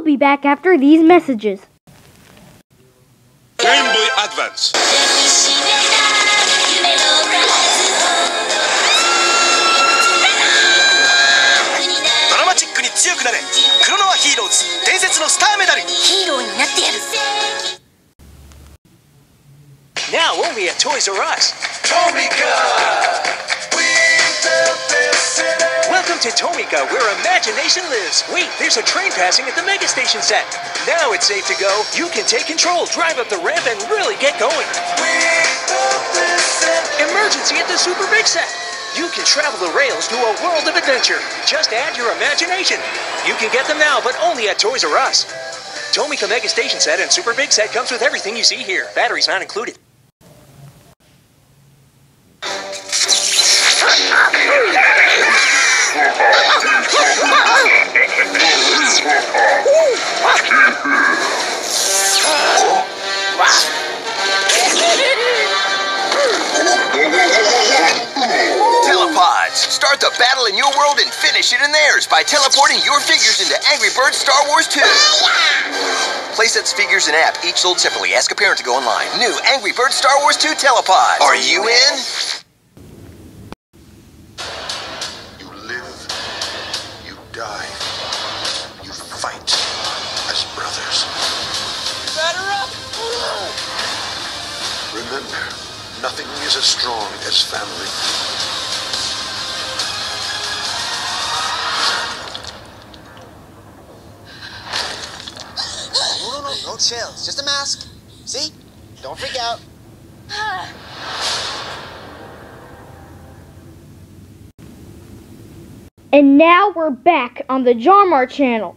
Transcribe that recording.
We'll be back after these messages. Game Boy Advance. Now we'll be at Toys R Us. Tomica! To Tomica, where imagination lives. Wait, there's a train passing at the Mega Station set. Now it's safe to go. You can take control, drive up the ramp, and really get going. Emergency at the Super Big Set. You can travel the rails to a world of adventure. Just add your imagination. You can get them now, but only at Toys R Us. Tomica Mega Station set and Super Big set comes with everything you see here. Batteries not included. Start the battle in your world and finish it in theirs by teleporting your figures into Angry Birds Star Wars 2. Playsets, figures, and app each sold separately. Ask a parent to go online. New Angry Birds Star Wars 2 Telepods. Are you in? You live, you die, you fight as brothers. Batter up! Remember, nothing is as strong as family. No, no chills. Just a mask. See? Don't freak out. And now we're back on the Jarmar channel.